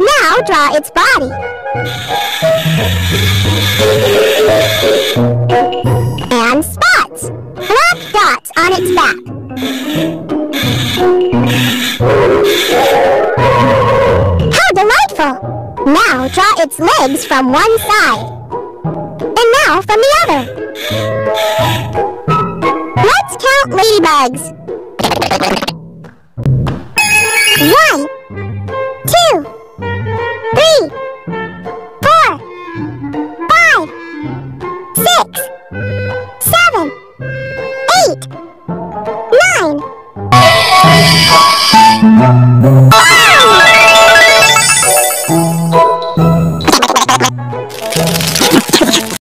Now draw its body. And spots. Black dots on its back. How delightful! Now draw its legs from one side. And now from the other fat ladybugs. One, two, three, four, five, six, seven, eight, nine.